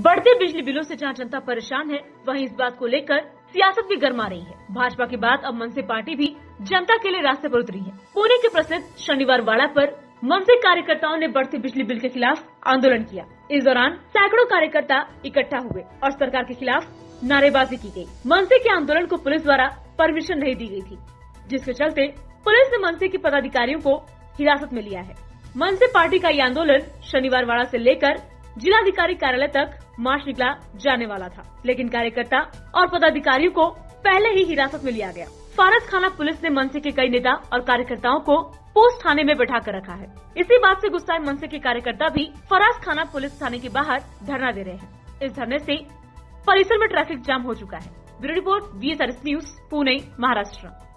बढ़ते बिजली बिलों से जहाँ जनता परेशान है, वहीं इस बात को लेकर सियासत भी गर्मा रही है। भाजपा के बाद अब मनसे पार्टी भी जनता के लिए रास्ते पर उतरी है। पुणे के प्रसिद्ध शनिवार वाड़ा पर मनसे कार्यकर्ताओं ने बढ़ते बिजली बिल के खिलाफ आंदोलन किया। इस दौरान सैकड़ों कार्यकर्ता इकट्ठा हुए और सरकार के खिलाफ नारेबाजी की गई। मनसे के आंदोलन को पुलिस द्वारा परमिशन नहीं दी गई थी, जिसके चलते पुलिस ने मनसे के पदाधिकारियों को हिरासत में लिया है। मनसे पार्टी का ये आंदोलन शनिवार वाड़ा से लेकर जिलाधिकारी कार्यालय तक मार्च निकला, जाने वाला था। लेकिन कार्यकर्ता और पदाधिकारियों को पहले ही हिरासत में लिया गया। फारस खाना पुलिस ने मनसे के कई नेता और कार्यकर्ताओं को पोस्ट थाने में बैठा कर रखा है। इसी बात से गुस्साए मनसे के कार्यकर्ता भी फराज खाना पुलिस थाने के बाहर धरना दे रहे हैं। इस धरने से परिसर में ट्रैफ़िक जाम हो चुका है। Bureau report V news Pune, Maharashtra.